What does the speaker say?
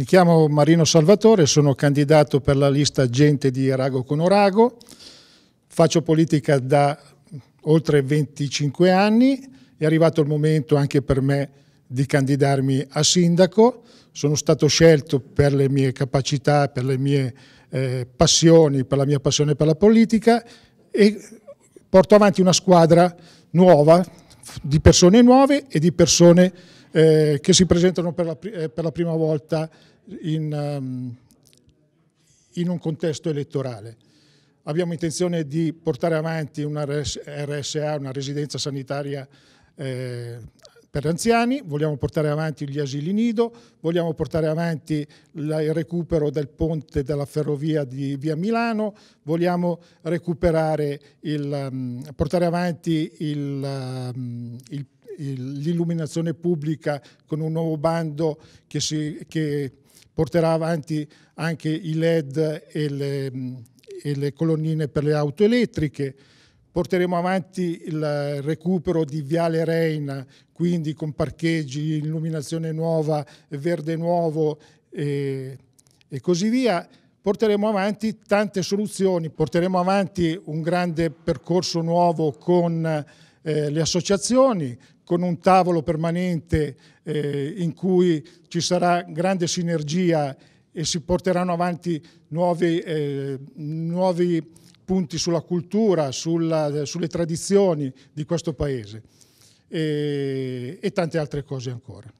Mi chiamo Marino Salvatore, sono candidato per la lista Gente di Arago con Orago, faccio politica da oltre 25 anni, è arrivato il momento anche per me di candidarmi a sindaco, sono stato scelto per le mie capacità, per le mie eh, passioni, per la mia passione per la politica e porto avanti una squadra nuova, di persone nuove e di persone eh, che si presentano per la, eh, per la prima volta in, um, in un contesto elettorale. Abbiamo intenzione di portare avanti una RSA, una residenza sanitaria eh, per anziani, vogliamo portare avanti gli asili nido, vogliamo portare avanti il recupero del ponte della ferrovia di via Milano, vogliamo recuperare il, um, portare avanti um, l'illuminazione pubblica con un nuovo bando che, si, che porterà avanti anche i LED e le, e le colonnine per le auto elettriche, porteremo avanti il recupero di Viale Reina, quindi con parcheggi, illuminazione nuova, verde nuovo e, e così via. Porteremo avanti tante soluzioni, porteremo avanti un grande percorso nuovo con eh, le associazioni, con un tavolo permanente eh, in cui ci sarà grande sinergia e si porteranno avanti nuovi, eh, nuovi punti sulla cultura, sulla, sulle tradizioni di questo Paese e, e tante altre cose ancora.